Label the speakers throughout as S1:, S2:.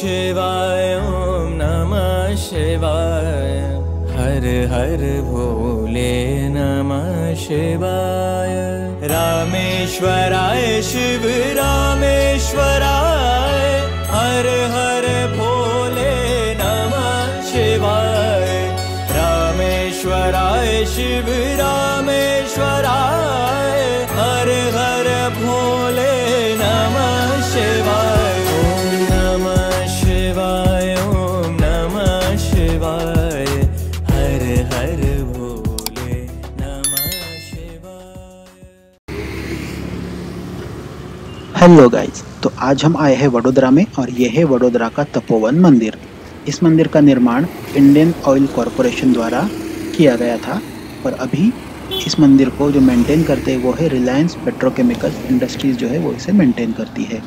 S1: शिवाय ॐ नमः शिवाय। हर हर भोले नमः शिवाय। रामेश्वराय शिव रामेश्वराय। हर हर भोले नमः शिवाय। रामेश्वराय शिव रामेश्वराय
S2: हेलो गाइस तो आज हम आए हैं वडोदरा में और ये है वडोदरा का तपोवन मंदिर। इस मंदिर का निर्माण इंडियन ऑयल कॉरपोरेशन द्वारा किया गया था और अभी इस मंदिर को जो मेंटेन करते हैं वो है रिलायंस पेट्रोकेमिकल इंडस्ट्रीज़ जो है वो इसे मेंटेन करती है।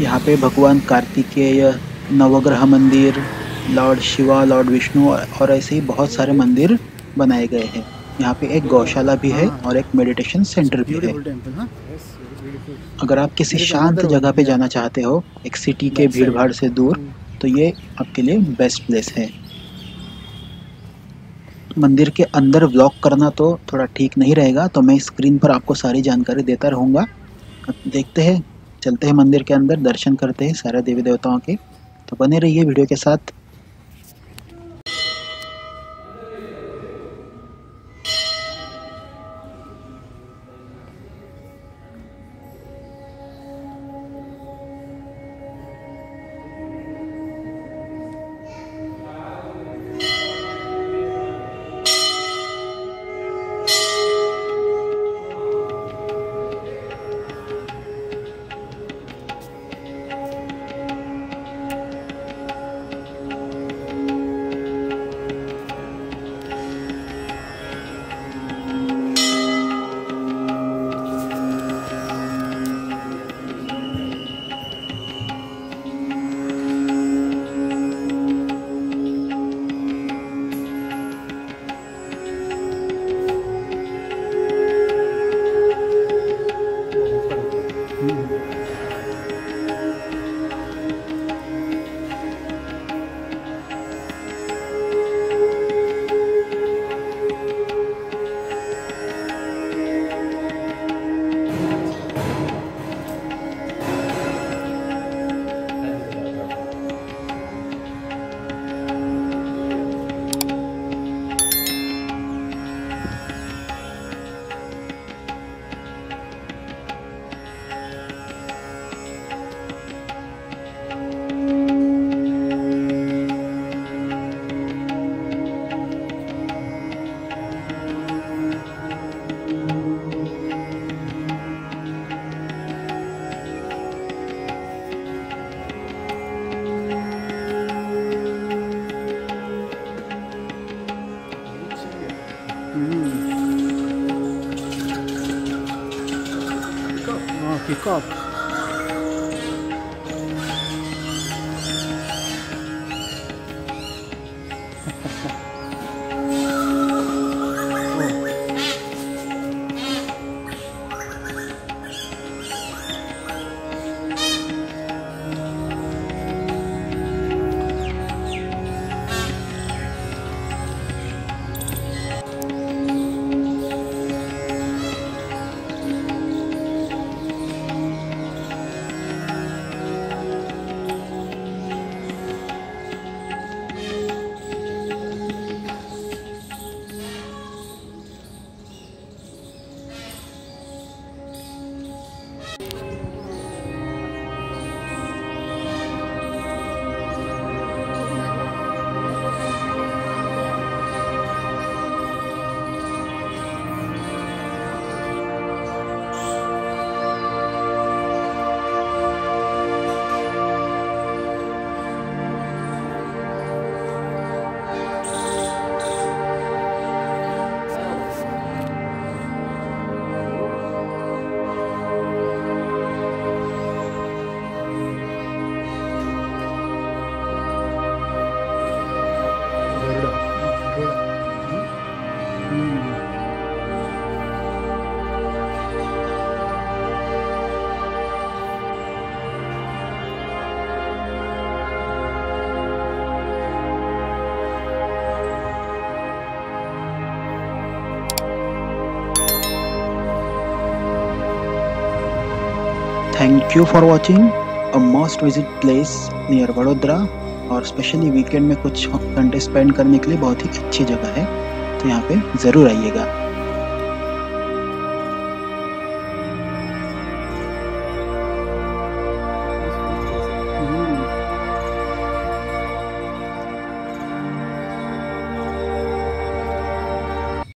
S2: यहाँ पे भगवान कार्तिकेय, नवग्रह मंदिर लॉर्ड शिवा लॉर्ड विष्णु और ऐसे ही बहुत सारे मंदिर बनाए गए हैं। यहाँ पे एक गौशाला भी है और एक मेडिटेशन सेंटर भी है। अगर आप किसी शांत जगह पे जाना चाहते हो एक सिटी के भीड़ भाड़ से दूर तो ये आपके लिए बेस्ट प्लेस है। मंदिर के अंदर व्लॉग करना तो थोड़ा ठीक नहीं रहेगा तो मैं स्क्रीन पर आपको सारी जानकारी देता रहूँगा। देखते हैं चलते हैं मंदिर के अंदर दर्शन करते हैं सारे देवी देवताओं के। तो बने रहिए वीडियो के साथ।
S3: 嗯，结构啊，结构。
S2: thank you for watching a most visit place near Vadodara और स्पेशली वीकेंड में कुछ घंटे स्पेंड करने के लिए बहुत ही अच्छी जगह है। तो यहाँ पे ज़रूर आइएगा।